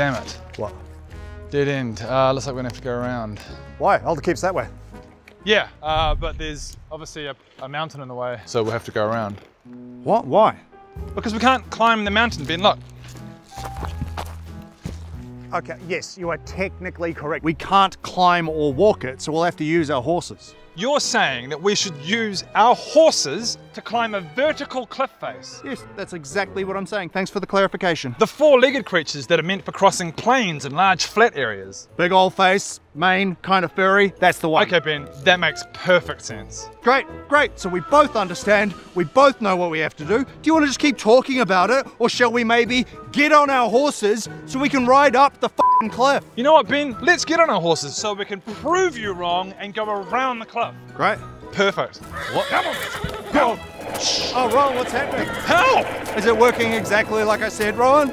Damn it. What? Dead end. Uh, looks like we're gonna have to go around. Why? Alder keeps that way. Yeah, uh, but there's obviously a, a mountain in the way, so we'll have to go around. What? Why? Because we can't climb the mountain, Ben. Look. Okay, yes, you are technically correct. We can't climb or walk it, so we'll have to use our horses. You're saying that we should use our horses to climb a vertical cliff face. Yes, that's exactly what I'm saying. Thanks for the clarification. The four-legged creatures that are meant for crossing plains and large flat areas. Big old face, mane, kind of furry. That's the one. Okay, Ben, that makes perfect sense. Great, great. So we both understand. We both know what we have to do. Do you want to just keep talking about it, or shall we maybe get on our horses so we can ride up the fing cliff? You know what, Ben? Let's get on our horses so we can prove you wrong and go around the cliff. Great. Perfect. What? Come on. Go. Oh, Rowan, what's happening? Help! Is it working exactly like I said, Rowan?